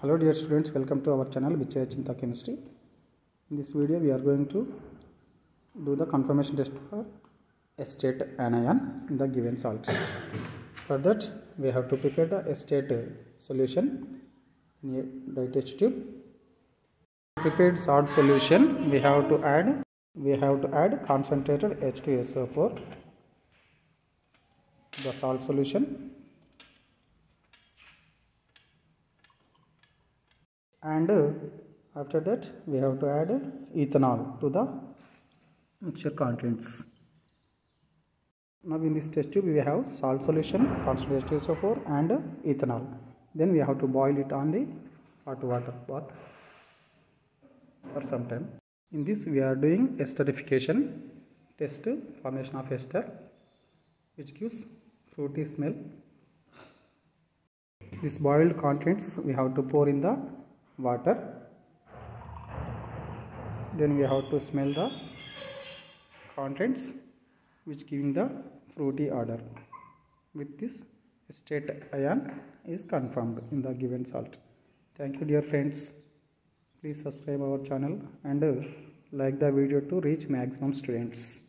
Hello dear students, welcome to our channel Bichaiah Chintha Chemistry. In this video we are going to do the confirmation test for acetate anion in the given salt. For that we have to prepare the acetate solution in a dye tube. Prepared salt solution we have to add we have to add concentrated H2SO4 the salt solution and after that we have to add ethanol to the mixture contents. Now in this test tube we have salt solution concentrated SO4 and ethanol. Then we have to boil it on the hot water bath for some time. In this we are doing esterification test formation of ester which gives fruity smell. This boiled contents we have to pour in the water. Then we have to smell the contents which giving the fruity odor with this state ion is confirmed in the given salt. Thank you dear friends. Please subscribe our channel and uh, like the video to reach maximum students